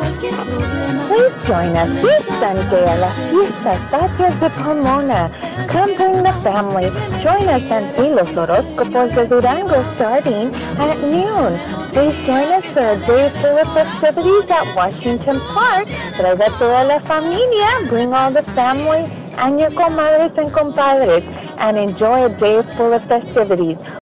Please join us this Sunday at La Fiesta patrias de Pomona. Come bring the family. Join us and see los horóscopos de Durango starting at noon. Please join us for a day full of festivities at Washington Park. Trae a toda la familia. Bring all the family and your comadres and compadres and enjoy a day full of festivities.